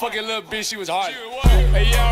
fucking little bitch, she was hot. Hey, yo.